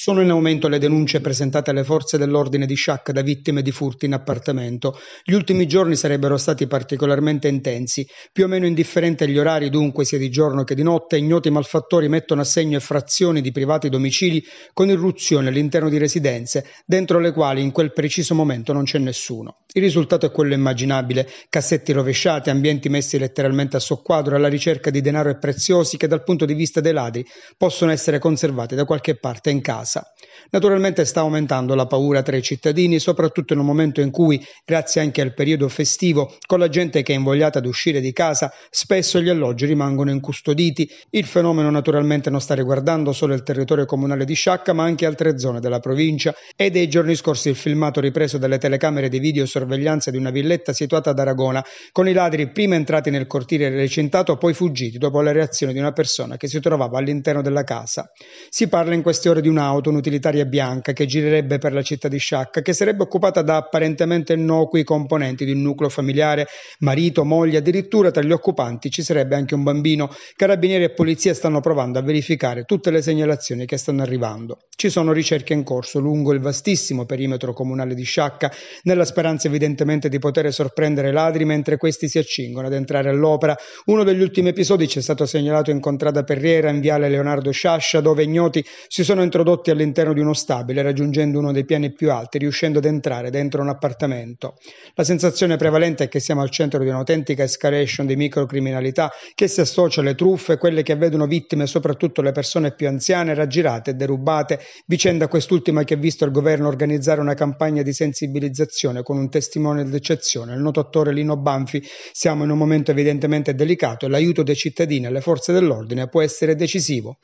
Sono in aumento le denunce presentate alle forze dell'ordine di Sciacca da vittime di furti in appartamento. Gli ultimi giorni sarebbero stati particolarmente intensi. Più o meno indifferenti agli orari, dunque, sia di giorno che di notte, ignoti malfattori mettono a segno effrazioni di privati domicili con irruzioni all'interno di residenze, dentro le quali in quel preciso momento non c'è nessuno. Il risultato è quello immaginabile: cassetti rovesciati, ambienti messi letteralmente a soqquadro alla ricerca di denaro e preziosi che dal punto di vista dei ladri possono essere conservati da qualche parte in casa casa. Naturalmente sta aumentando la paura tra i cittadini, soprattutto in un momento in cui, grazie anche al periodo festivo, con la gente che è invogliata ad uscire di casa, spesso gli alloggi rimangono incustoditi. Il fenomeno naturalmente non sta riguardando solo il territorio comunale di Sciacca, ma anche altre zone della provincia. È dei giorni scorsi il filmato ripreso dalle telecamere di videosorveglianza di una villetta situata ad Aragona, con i ladri prima entrati nel cortile recintato, poi fuggiti dopo la reazione di una persona che si trovava all'interno della casa. Si parla in queste ore di un'auto un'auto, un'utilitaria bianca, che girerebbe per la città di Sciacca, che sarebbe occupata da apparentemente innocui componenti di un nucleo familiare, marito, moglie, addirittura tra gli occupanti ci sarebbe anche un bambino. Carabinieri e polizia stanno provando a verificare tutte le segnalazioni che stanno arrivando. Ci sono ricerche in corso lungo il vastissimo perimetro comunale di Sciacca, nella speranza evidentemente di poter sorprendere ladri mentre questi si accingono ad entrare all'opera. Uno degli ultimi episodi ci è stato segnalato in Contrada Perriera, in viale Leonardo Sciascia, dove ignoti si sono introdotti condotti all'interno di uno stabile, raggiungendo uno dei piani più alti, riuscendo ad entrare dentro un appartamento. La sensazione prevalente è che siamo al centro di un'autentica escalation di microcriminalità che si associa alle truffe, quelle che vedono vittime soprattutto le persone più anziane, raggirate e derubate, vicenda quest'ultima che ha visto il governo organizzare una campagna di sensibilizzazione con un testimone d'eccezione, il noto attore Lino Banfi. Siamo in un momento evidentemente delicato e l'aiuto dei cittadini e alle forze dell'ordine può essere decisivo.